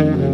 Mm-hmm.